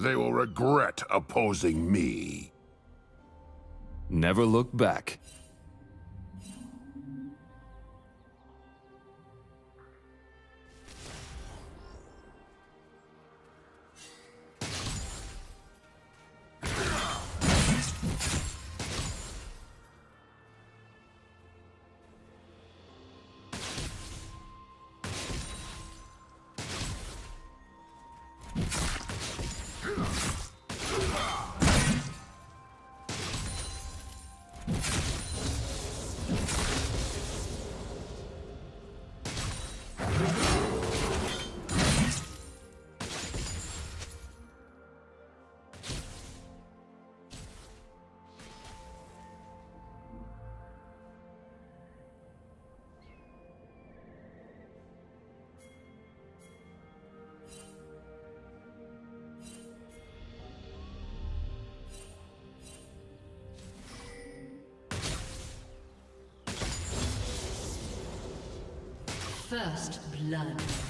They will regret opposing me. Never look back. First blood.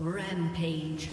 Rampage.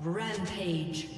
Rampage.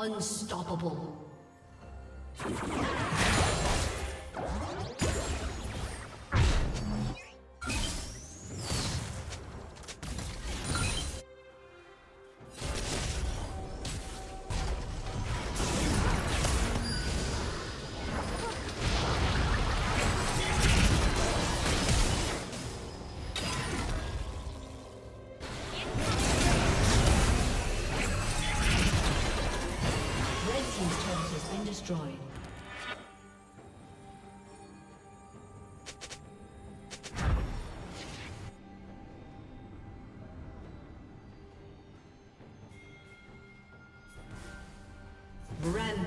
Unstoppable.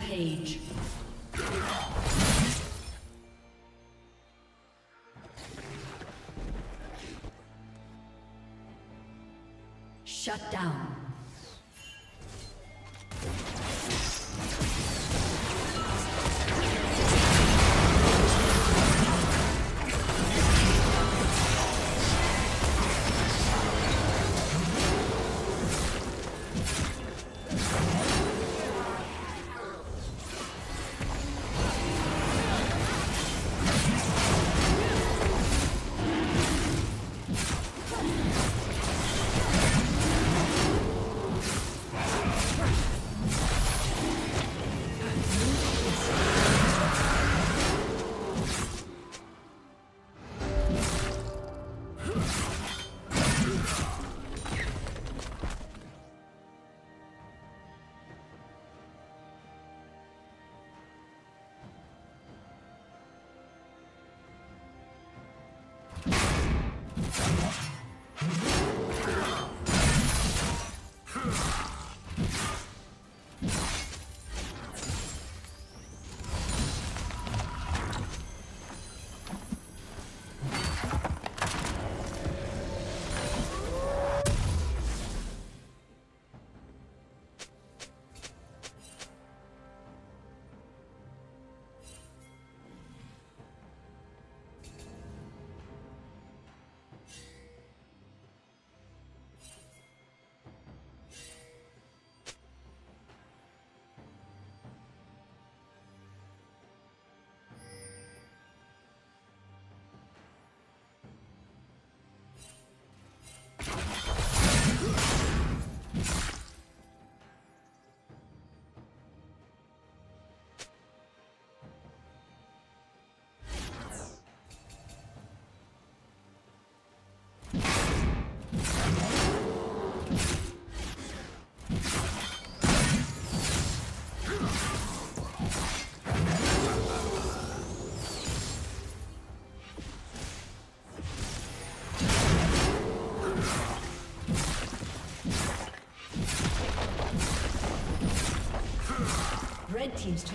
Rampage.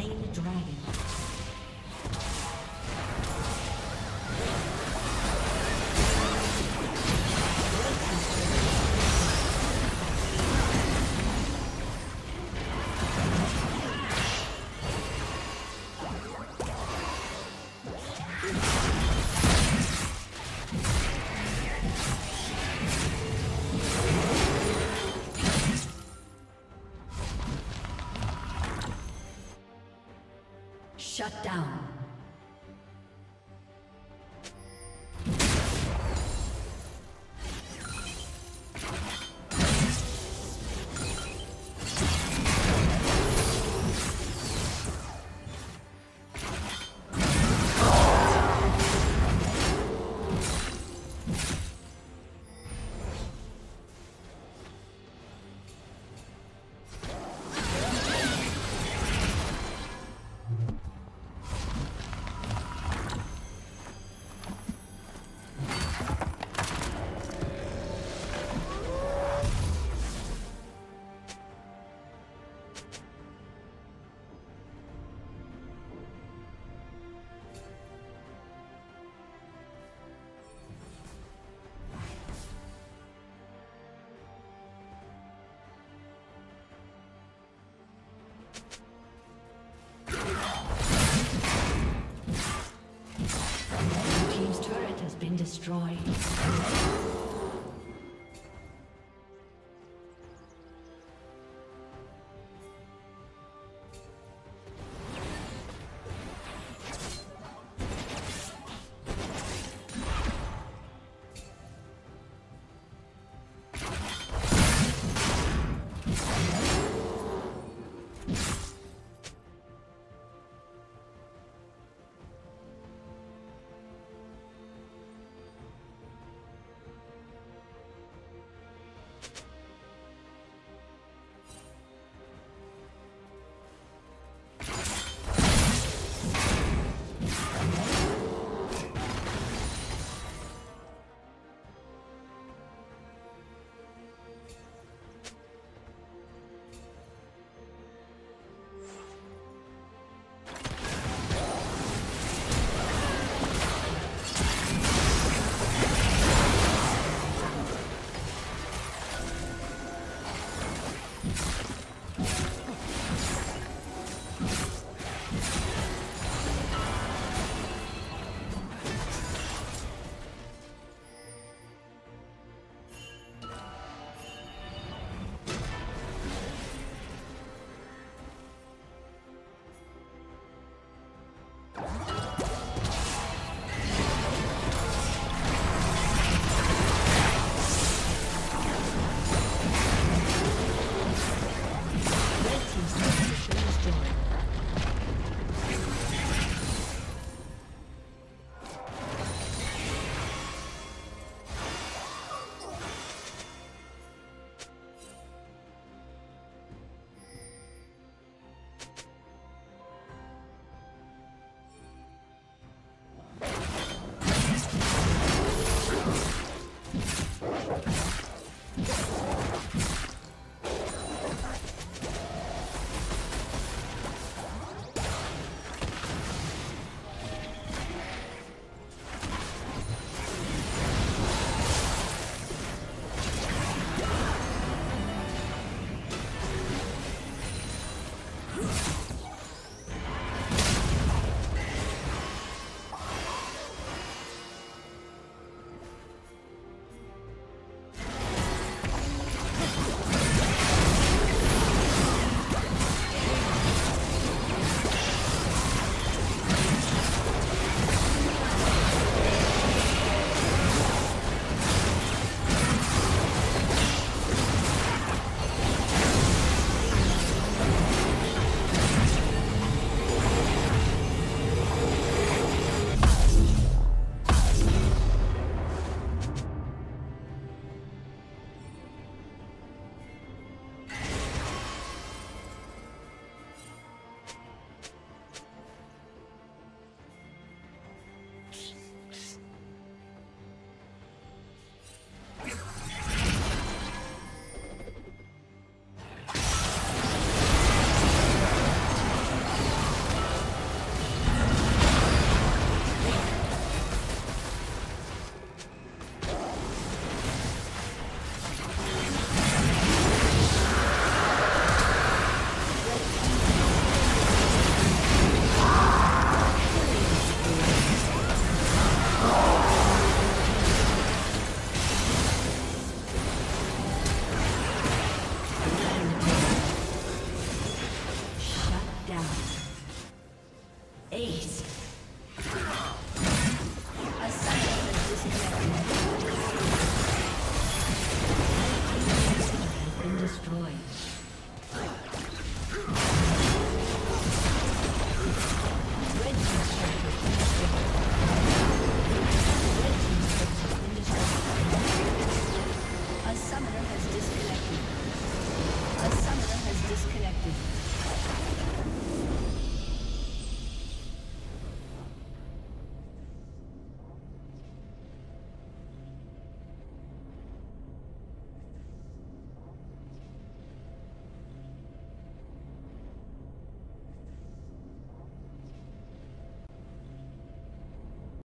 slain the dragon. Shut down. been destroyed.